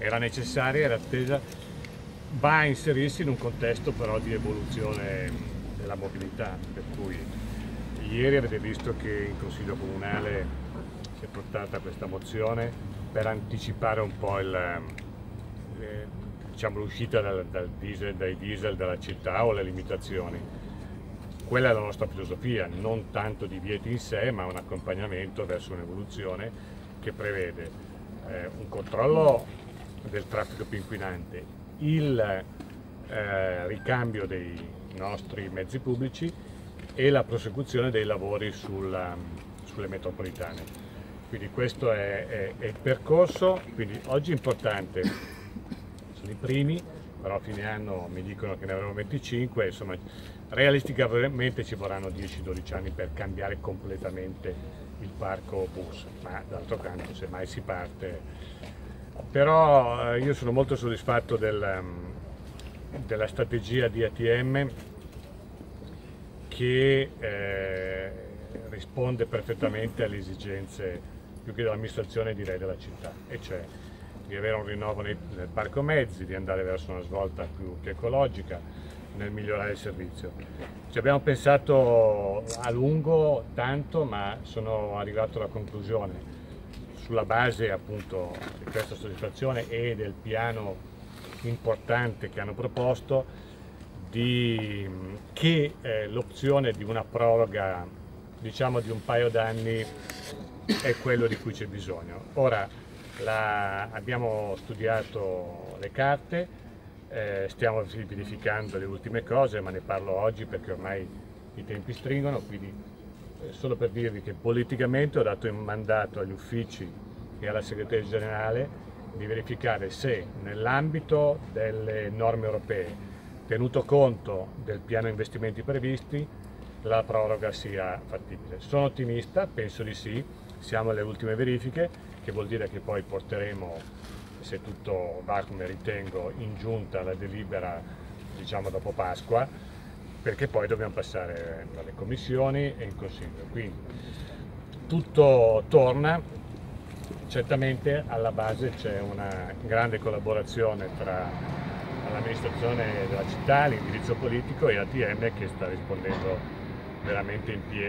era necessaria, era attesa, va a inserirsi in un contesto però di evoluzione della mobilità, per cui ieri avete visto che in Consiglio Comunale si è portata questa mozione per anticipare un po' eh, diciamo, l'uscita diesel, dai diesel dalla città o le limitazioni. Quella è la nostra filosofia, non tanto di vieti in sé, ma un accompagnamento verso un'evoluzione che prevede eh, un controllo del traffico più inquinante, il eh, ricambio dei nostri mezzi pubblici e la prosecuzione dei lavori sulla, sulle metropolitane. Quindi questo è, è, è il percorso, quindi oggi è importante, sono i primi, però a fine anno mi dicono che ne avremo 25, insomma realisticamente ci vorranno 10-12 anni per cambiare completamente il parco bus, ma d'altro canto se mai si parte. Però eh, io sono molto soddisfatto del, mm, della strategia di ATM che eh, risponde perfettamente alle esigenze più che dell'amministrazione direi della città, e cioè di avere un rinnovo nel, nel parco mezzi, di andare verso una svolta più, più ecologica, nel migliorare il servizio. Ci abbiamo pensato a lungo, tanto, ma sono arrivato alla conclusione sulla base appunto di questa soddisfazione e del piano importante che hanno proposto di, che eh, l'opzione di una proroga diciamo di un paio d'anni è quello di cui c'è bisogno. Ora, la, abbiamo studiato le carte, eh, stiamo verificando le ultime cose, ma ne parlo oggi perché ormai i tempi stringono, quindi solo per dirvi che politicamente ho dato in mandato agli uffici e alla segreteria generale di verificare se nell'ambito delle norme europee, tenuto conto del piano investimenti previsti, la proroga sia fattibile. Sono ottimista, penso di sì, siamo alle ultime verifiche, che vuol dire che poi porteremo, se tutto va come ritengo, in giunta la delibera diciamo dopo Pasqua, perché poi dobbiamo passare dalle commissioni e in consiglio. Quindi tutto torna, certamente alla base c'è una grande collaborazione tra l'amministrazione della città, l'indirizzo politico e ATM che sta rispondendo veramente in piedi.